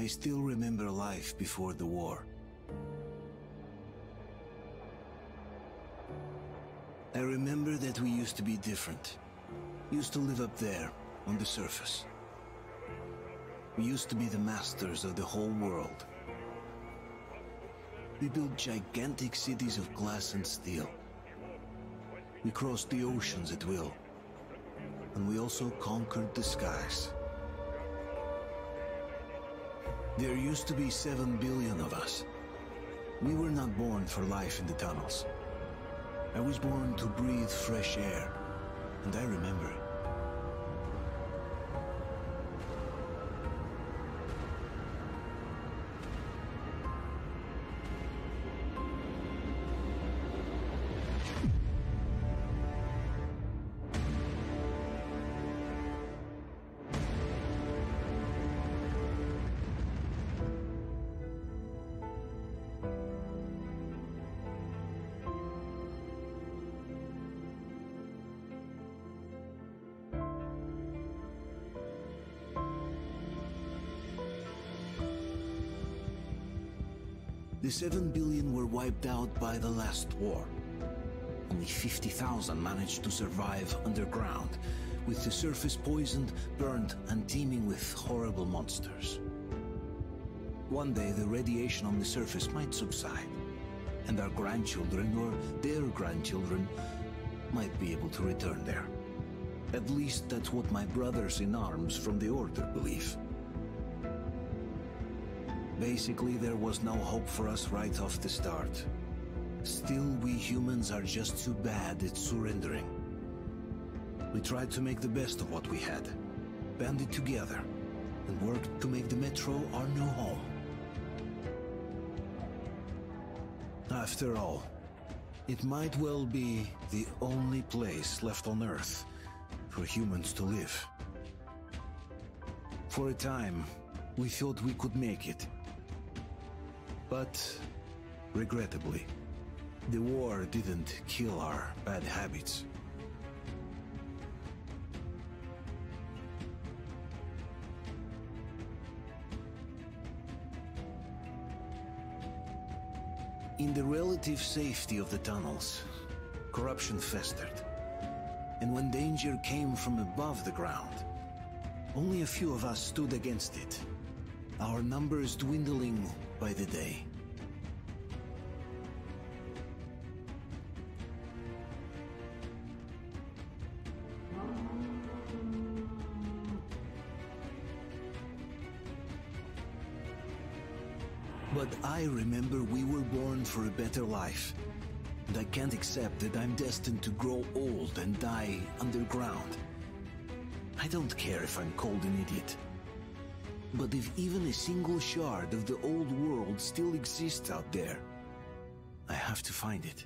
I still remember life before the war. I remember that we used to be different. Used to live up there, on the surface. We used to be the masters of the whole world. We built gigantic cities of glass and steel. We crossed the oceans at will. And we also conquered the skies. There used to be seven billion of us. We were not born for life in the tunnels. I was born to breathe fresh air, and I remember The 7 billion were wiped out by the last war. Only 50,000 managed to survive underground, with the surface poisoned, burned, and teeming with horrible monsters. One day the radiation on the surface might subside, and our grandchildren or their grandchildren might be able to return there. At least that's what my brothers in arms from the Order believe. Basically, there was no hope for us right off the start. Still, we humans are just too bad at surrendering. We tried to make the best of what we had, banded together, and worked to make the Metro our new home. After all, it might well be the only place left on Earth for humans to live. For a time, we thought we could make it. But, regrettably, the war didn't kill our bad habits. In the relative safety of the tunnels, corruption festered. And when danger came from above the ground, only a few of us stood against it, our numbers dwindling by the day. But I remember we were born for a better life. And I can't accept that I'm destined to grow old and die underground. I don't care if I'm called an idiot. But if even a single shard of the old world still exists out there, I have to find it.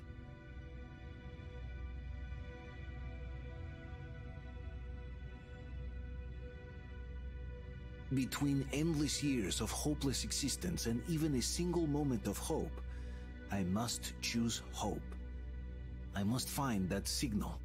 Between endless years of hopeless existence and even a single moment of hope, I must choose hope. I must find that signal.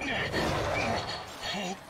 Oh,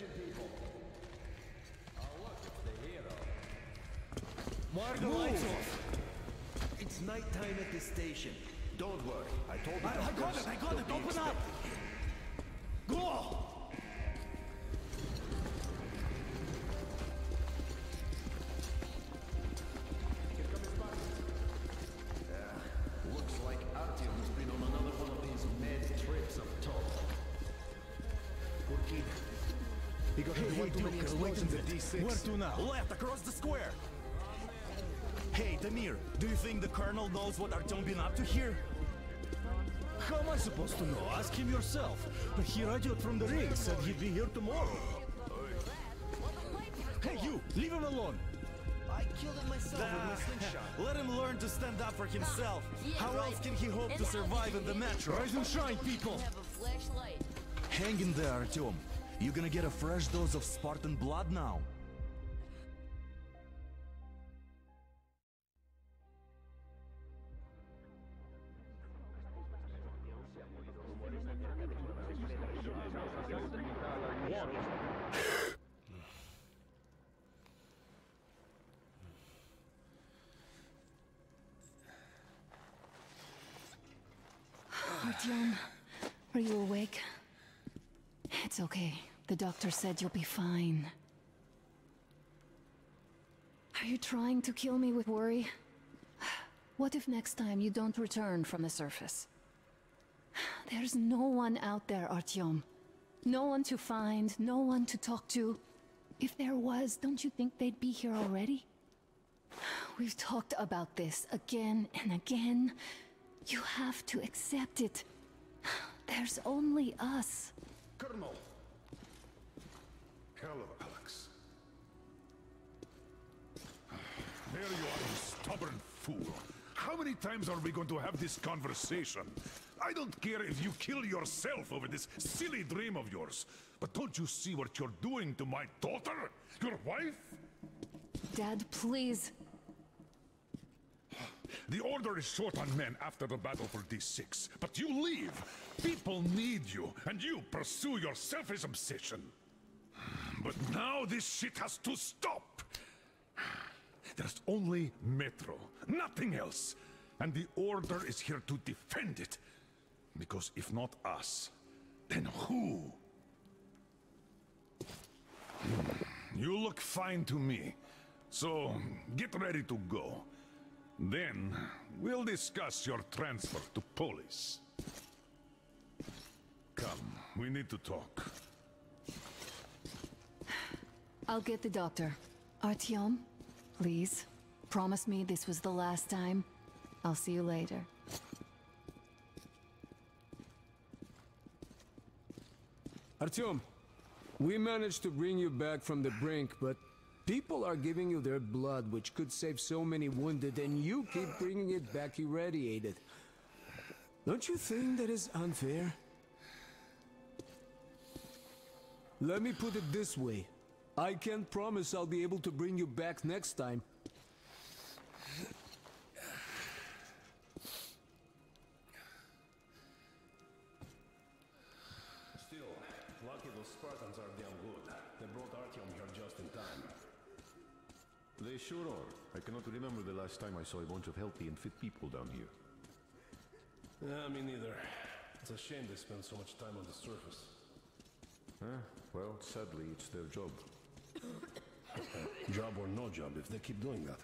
Attention, people. Oh, look, it's the hero. Why the lights off? It's nighttime at the station. Don't worry. I told you. I, I got it, I got it, open up! expecting Go! He got into one too many explosions at D6. Where to now? Left, across the square. Hey, Damir, do you think the Colonel knows what Artyom been up to here? How am I supposed to know? Ask him yourself. But he radioed from the ring, said he'd be here tomorrow. Hey, you! Leave him alone! I killed him myself with my slingshot. Let him learn to stand up for himself. Yeah, How right. else can he hope And to survive in the you metro? Rise and shine, people! Have a flashlight. Hang in there, Artyom. You're gonna get a fresh dose of Spartan blood now. Artyom, are you awake? It's okay. The doctor said you'll be fine. Are you trying to kill me with worry? What if next time you don't return from the surface? There's no one out there, Artyom. No one to find, no one to talk to. If there was, don't you think they'd be here already? We've talked about this again and again. You have to accept it. There's only us. Colonel! Hello, Alex. There you are, you stubborn fool. How many times are we going to have this conversation? I don't care if you kill yourself over this silly dream of yours. But don't you see what you're doing to my daughter? Your wife? Dad, please. The Order is short on men after the battle for D6, but you leave. People need you, and you pursue your selfish obsession. But now this shit has to stop. There's only Metro, nothing else. And the Order is here to defend it. Because if not us, then who? Hmm. You look fine to me. So, get ready to go. Then, we'll discuss your transfer to police. Come, we need to talk. I'll get the doctor. Artyom, please. Promise me this was the last time. I'll see you later. Artyom, we managed to bring you back from the brink, but people are giving you their blood, which could save so many wounded, and you keep bringing it back irradiated. Don't you think that is unfair? Let me put it this way. I can't promise I'll be able to bring you back next time. Still, lucky those Spartans are damn good. They brought Artyom here just in time. They sure are. I cannot remember the last time I saw a bunch of healthy and fit people down here. Yeah, me neither. It's a shame they spend so much time on the surface. Huh? Well, sadly, it's their job. Job or no job, if they keep doing that.